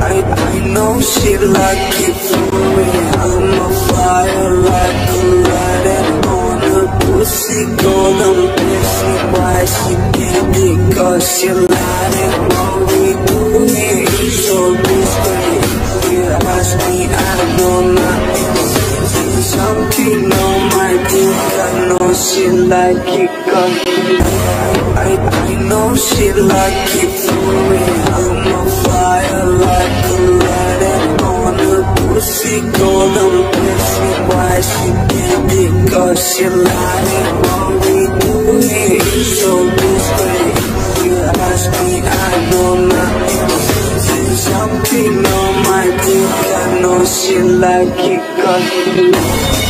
I, know she like it for me I'm a fire like a on her pussy. Gonna busy why she did it Cause she lied it we do it is so discreet You ask me, I know nothing. Something she like it Cause I, I know she like it for I'm a fire like a light on her pussy Gonna busy why she did it Cause she lied it. So discreet You ask me, I know on dick. I know she like it Cause